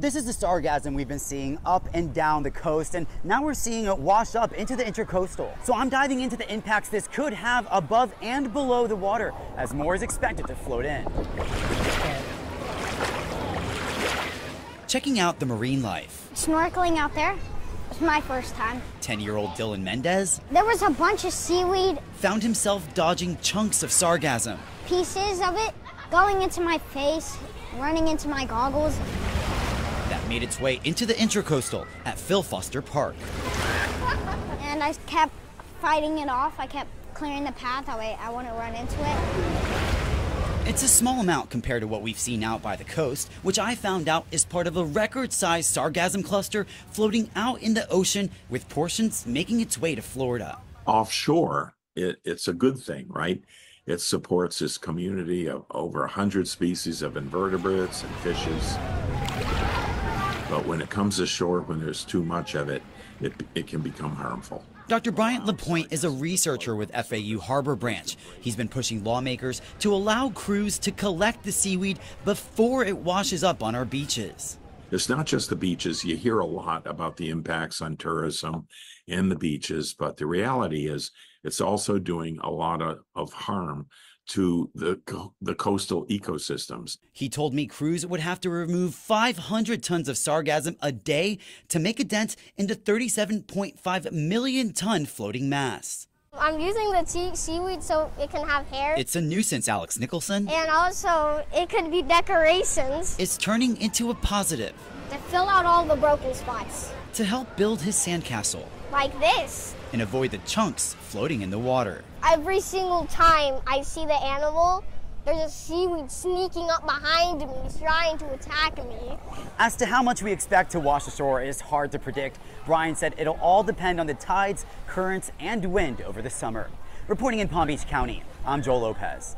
This is the sargassum we've been seeing up and down the coast, and now we're seeing it wash up into the intercoastal. So I'm diving into the impacts this could have above and below the water as more is expected to float in. Checking out the marine life. Snorkeling out there was my first time. 10 year old Dylan Mendez There was a bunch of seaweed found himself dodging chunks of sargassum. pieces of it going into my face, running into my goggles. That made its way into the intracoastal at Phil Foster Park. And I kept fighting it off. I kept clearing the path. That way I wouldn't run into it. It's a small amount compared to what we've seen out by the coast, which I found out is part of a record sized sargassum cluster floating out in the ocean with portions making its way to Florida. offshore, it, it's a good thing, right? It supports this community of over 100 species of invertebrates and fishes. But when it comes ashore, when there's too much of it, it, it can become harmful. Dr. Brian LaPointe is a researcher with FAU Harbor Branch. He's been pushing lawmakers to allow crews to collect the seaweed before it washes up on our beaches. It's not just the beaches. You hear a lot about the impacts on tourism and the beaches, but the reality is it's also doing a lot of, of harm to the, co- the coastal ecosystems. He told me crews would have to remove 500 tons of sargassum a day to make a dent in the 37.5 million ton floating mass. I'm using the sea- seaweed so it can have hair. It's a nuisance, Alex Nicholson. and also, it could be decorations It's turning into a positive to fill out all the broken spots. to help build his sandcastle Like this. and avoid the chunks floating in the water. Every single time I see the animal, there's a seaweed sneaking up behind me, trying to attack me. As to how much we expect to wash ashore is hard to predict. Brian said it'll all depend on the tides, currents, and wind over the summer. Reporting in Palm Beach County, I'm Joel Lopez.